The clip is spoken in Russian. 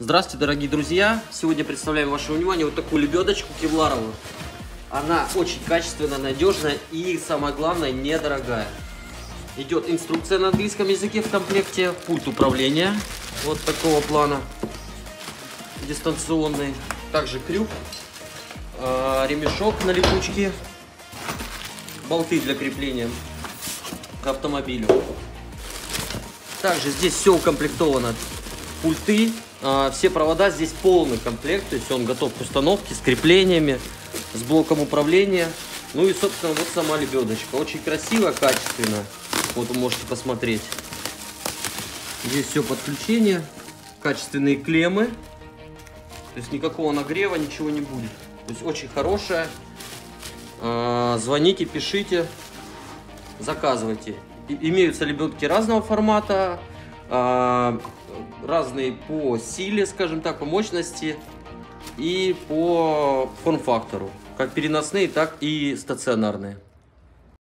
Здравствуйте, дорогие друзья! Сегодня представляем вашему вниманию вот такую лебедочку кевларовую. Она очень качественная, надежная и, самое главное, недорогая. Идет инструкция на английском языке в комплекте, пульт управления вот такого плана, дистанционный. Также крюк, а, ремешок на липучке, болты для крепления к автомобилю. Также здесь все укомплектовано. Пульты, все провода здесь полный комплект, то есть он готов к установке с креплениями, с блоком управления. Ну и, собственно, вот сама лебедочка. Очень красиво, качественно. Вот вы можете посмотреть. Здесь все подключение, качественные клеммы. То есть никакого нагрева, ничего не будет. То есть очень хорошая. А, звоните, пишите, заказывайте. Имеются лебедки разного формата, а, разные по силе, скажем так, по мощности и по форм-фактору. Как переносные, так и стационарные.